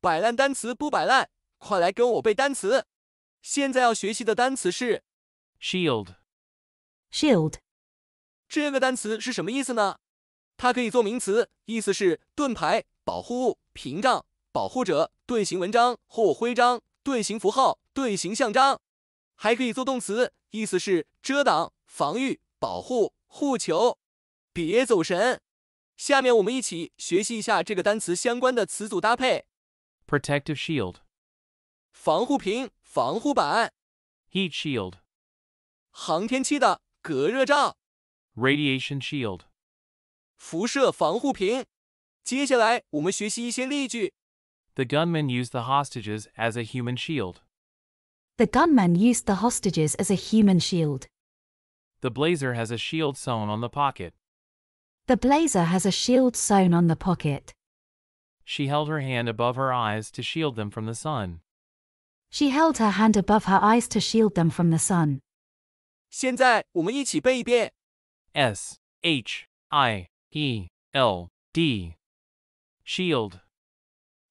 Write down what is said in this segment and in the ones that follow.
摆烂单词不摆烂，快来跟我背单词。现在要学习的单词是 shield, shield, 这个单词是什么意思呢？它可以做名词，意思是盾牌、保护物、屏障、保护者、盾形文章或徽章、盾形符号、盾形象章；还可以做动词，意思是遮挡、防御、保护、护球。别走神！下面我们一起学习一下这个单词相关的词组搭配：protective shield, 防护屏、防护板、 heat shield, 航天器的隔热罩、 radiation shield, 辐射防护屏。接下来我们学习一些例句。 the gunmen used the hostages as a human shield. the gunmen used the hostages as a human shield. The blazer has a shield sewn on the pocket. The blazer has a shield sewn on the pocket. She held her hand above her eyes to shield them from the sun. She held her hand above her eyes to shield them from the sun. 现在我们一起背一遍。 S H I E L D. Shield.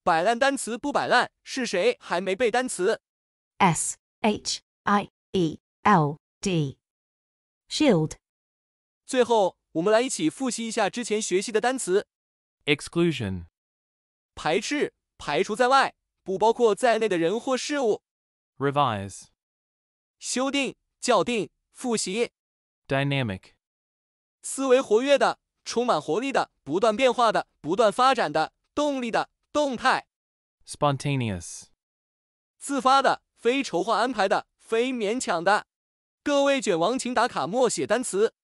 摆烂单词不摆烂，是谁还没背单词？ S H I E L D. Shield. 最后，我们来一起复习一下之前学习的单词： Exclusion. 排斥、排除在外，不包括在内的人或事物；Revise. 修订、校订、复习；Dynamic. 思维活跃的、充满活力的、不断变化的、不断发展的、动力的、动态；Spontaneous. 自发的、非筹划安排的、非勉强的。各位卷王，请打卡默写单词。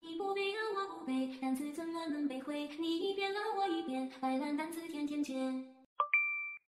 你不背啊，我不背，单词怎么能背会？你一遍啊，我一遍，单词天。